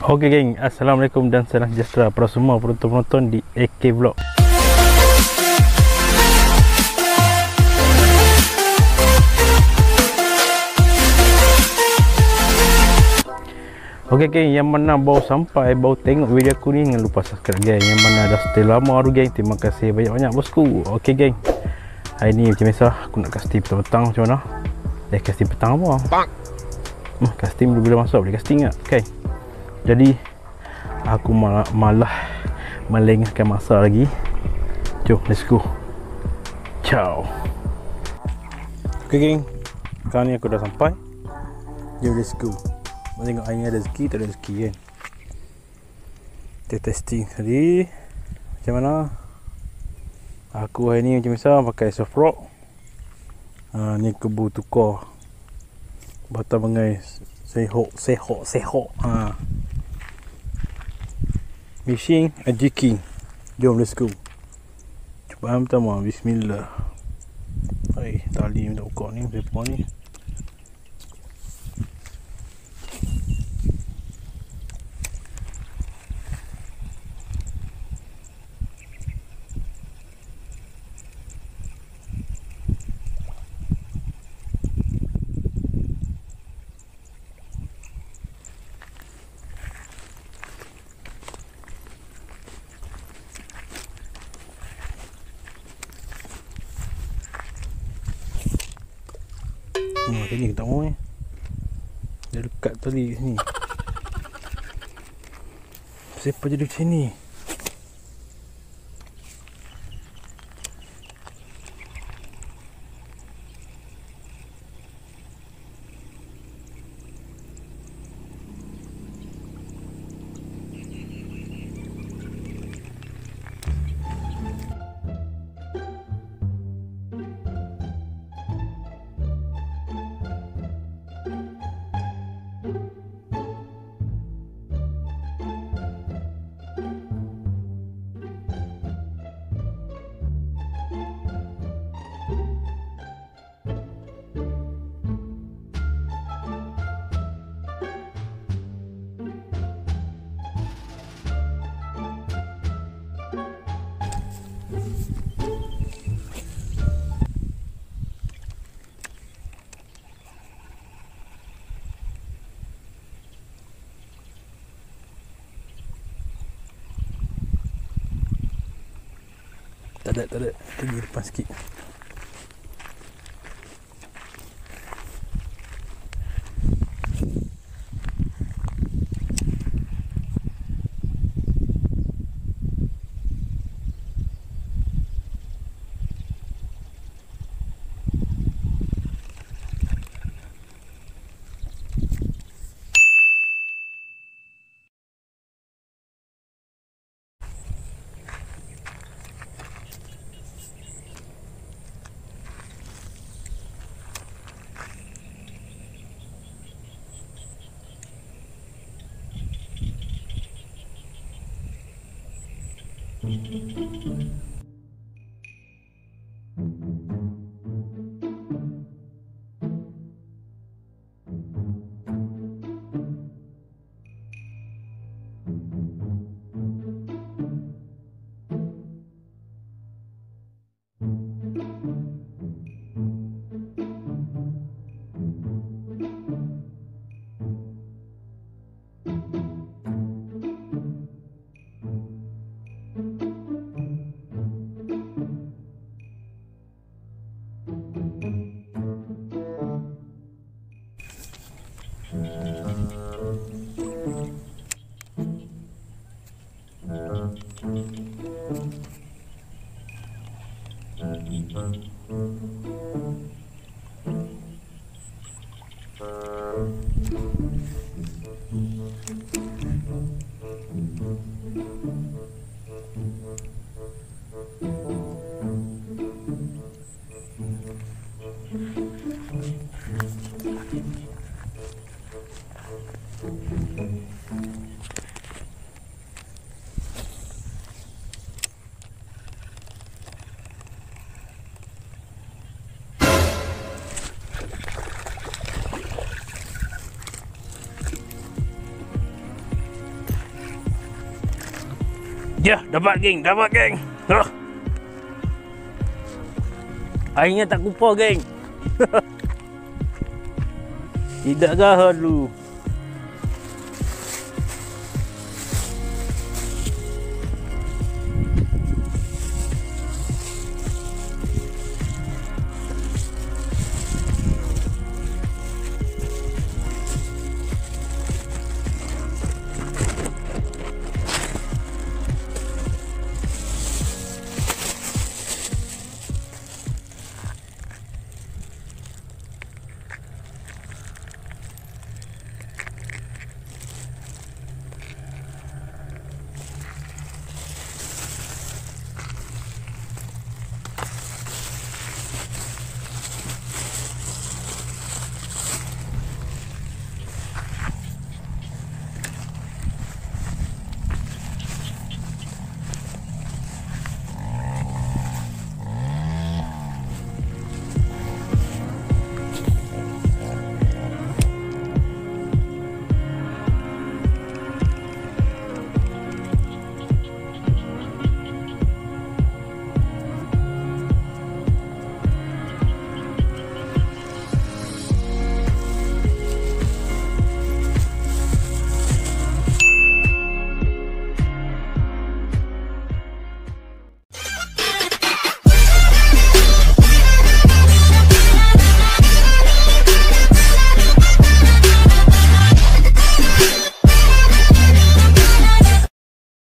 Okey geng, Assalamualaikum dan salam sejahtera para semua penonton-penonton di AK Vlog. Okey geng, yang mana baru sampai, baru tengok video aku ni Jangan lupa subscribe geng. Yang mana dah stay lama tu geng. Terima kasih banyak-banyak bosku. Okey geng. Hari ni macam biasa Aku nak casting petang-petang macam mana? Eh casting petang apa? Hmm, casting bila masuk boleh casting tak? Okay Jadi Aku malah, Melengahkan masa lagi. Jom let's go. Ciao. Okay geng Sekarang ni aku dah sampai. Jom let's go. Nak tengok hari ni ada rezeki tak ada rezeki kan? Kita testing tadi. Macam mana? Aku hari ni macam biasa pakai soft rock. Ha, Ni kebu tukar. Batang bengai Sehok Sehok Sehok ha. Fishing and jigging Jom let's go. Cubaan pertama. Bismillah. Hai tali minta buka ni Paper ni Tadi tak mau eh. Dia dekat tadi sini. Siapa jadi macam ni? Tak ada, tak ada. Pergi depan sikit. Thank you. Ya, dapat geng, dapat geng. Huh. Airnya tak kupa geng. Tidak kah lu?